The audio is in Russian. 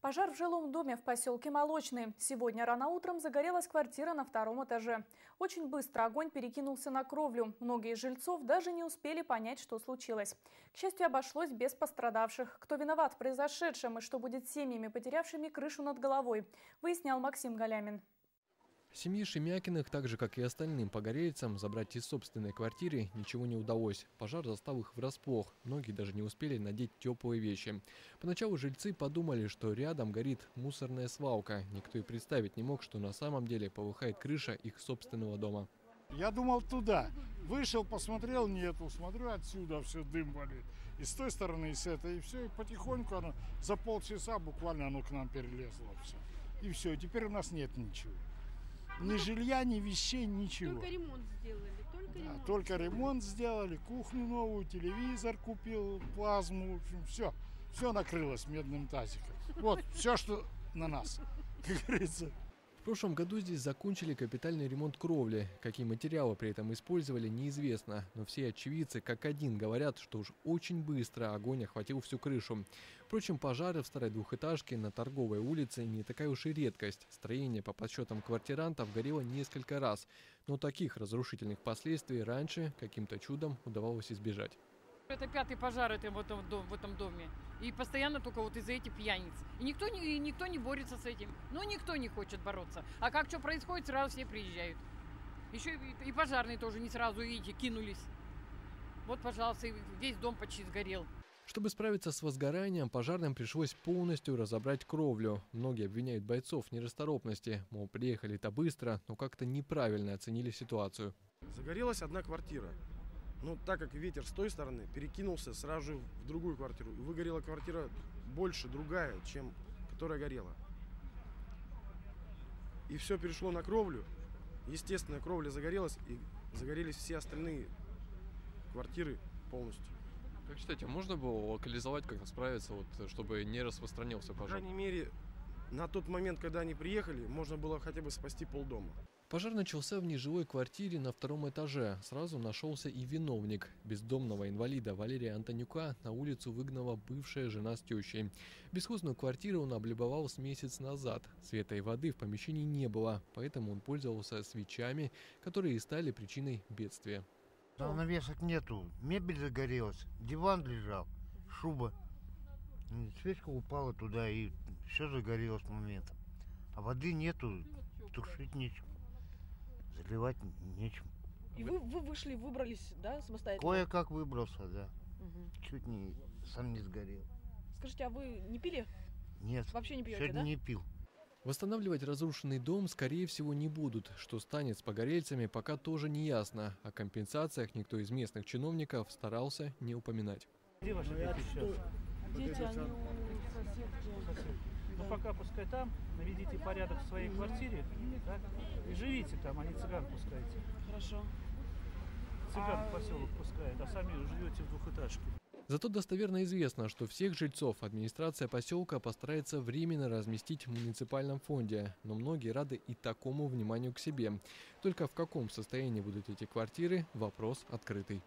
Пожар в жилом доме в поселке Молочный. Сегодня рано утром загорелась квартира на втором этаже. Очень быстро огонь перекинулся на кровлю. Многие жильцов даже не успели понять, что случилось. К счастью, обошлось без пострадавших. Кто виноват в произошедшем и что будет с семьями, потерявшими крышу над головой, выяснял Максим Галямин. Семье Шемякиных, так же как и остальным погорельцам, забрать из собственной квартиры ничего не удалось. Пожар застал их врасплох. Многие даже не успели надеть теплые вещи. Поначалу жильцы подумали, что рядом горит мусорная свалка. Никто и представить не мог, что на самом деле полыхает крыша их собственного дома. Я думал туда. Вышел, посмотрел, нету. Смотрю, отсюда все дым валит. И с той стороны, и с этой. И все, и потихоньку оно за полчаса буквально оно к нам перелезло все. И все, теперь у нас нет ничего. Ни жилья, ни вещей, ничего. Только ремонт сделали. Только Да, ремонт. только ремонт сделали, кухню новую, телевизор купил, плазму, в общем, все. Все накрылось медным тазиком. Вот, все, что на нас, как говорится. В прошлом году здесь закончили капитальный ремонт кровли. Какие материалы при этом использовали, неизвестно. Но все очевидцы как один говорят, что уж очень быстро огонь охватил всю крышу. Впрочем, пожары в старой двухэтажке на торговой улице не такая уж и редкость. Строение, по подсчетам квартирантов, горело несколько раз. Но таких разрушительных последствий раньше каким-то чудом удавалось избежать. Это пятый пожар это в этом, дом- в этом доме. И постоянно только вот из-за этих пьяниц. И никто не, и никто не борется с этим. Ну, никто не хочет бороться. А как что происходит, сразу все приезжают. Еще и, и пожарные тоже не сразу, видите, кинулись. Вот, пожалуйста, весь дом почти сгорел. Чтобы справиться с возгоранием, пожарным пришлось полностью разобрать кровлю. Многие обвиняют бойцов в нерасторопности. Мол, приехали-то быстро, но как-то неправильно оценили ситуацию. Загорелась одна квартира. Но так как ветер с той стороны перекинулся сразу же в другую квартиру. И выгорела квартира больше, другая, чем которая горела. И все перешло на кровлю. Естественно, кровля загорелась, и загорелись все остальные квартиры полностью. Как считаете, можно было локализовать, как-то справиться, вот, чтобы не распространился По пожар? крайней мере, на тот момент, когда они приехали, можно было хотя бы спасти полдома. Пожар начался в нежилой квартире на втором этаже. Сразу нашелся и виновник. Бездомного инвалида Валерия Антонюка на улицу выгнала бывшая жена с тещей. Бесхозную квартиру он облюбовал с месяц назад. Света и воды в помещении не было, поэтому он пользовался свечами, которые и стали причиной бедствия. Занавесок нету, мебель загорелась, диван лежал, шуба. Свечка упала туда и все загорелось моментом. А воды нету, тушить нечем, заливать нечем. И вы, вы вышли, выбрались, да, самостоятельно? Кое-как выбрался, да. Мгм. Чуть не сам не сгорел. Скажите, а вы не пили? Нет, Вообще не пьете, сегодня да? не пил. Восстанавливать разрушенный дом, скорее всего, не будут. Что станет с погорельцами, пока тоже не ясно. О компенсациях никто из местных чиновников старался не упоминать. Где ваши дети сейчас? Дети, они у соседки. Ну пока пускай там, наведите порядок в своей квартире, так? И живите там, а не цыган пускайте. Хорошо. Цыган в поселок пускает, а сами живете в двухэтажке. Зато достоверно известно, что всех жильцов администрация поселка постарается временно разместить в муниципальном фонде, но многие рады и такому вниманию к себе. Только в каком состоянии будут эти квартиры – вопрос открытый.